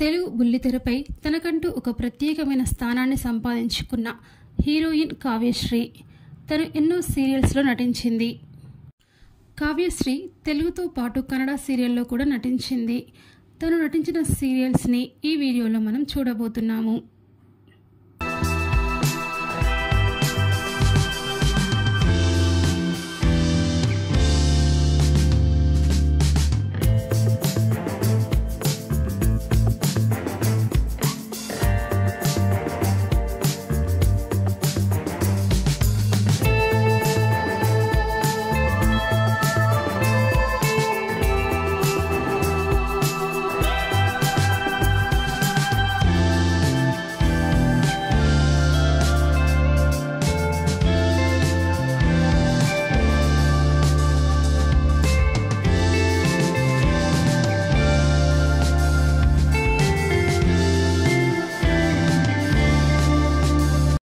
తెలుగు బుల్లితెరపై తనకంటూ ఒక ప్రత్యేకమైన స్థానాన్ని సంపాదించుకున్న హీరోయిన్ కావ్యశ్రీ. తను ఎన్నో సీరియల్స్లో నటించింది. కావ్యశ్రీ తెలుగుతో పాటు కన్నడ సీరియల్లో కూడా నటించింది. తను నటించిన సీరియల్స్ని ఈ వీడియోలో మనం చూడబోతున్నాము.